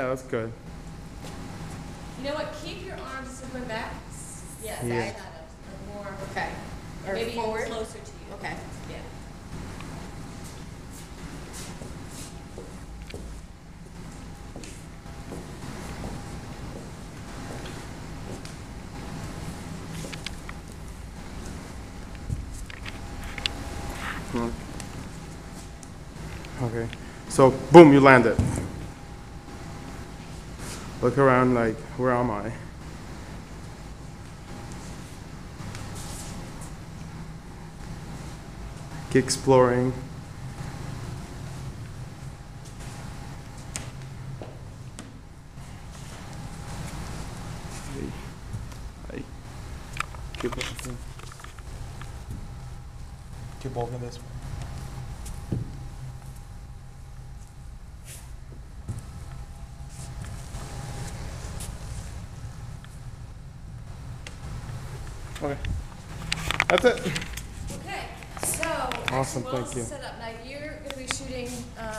Yeah, that's good. You know what? Keep your arms just a back. Yes, Yeah. I got it. Like more. Okay. Or maybe even forward? closer to you. Okay. Yeah. Okay. So, boom, you landed. Look around like, where am I? Keep exploring. Hey. Hey. Keep walking. Keep walking this way. Okay. That's it. Okay. So Awesome, actually, we'll thank you. set up now. You're going to be shooting. Uh,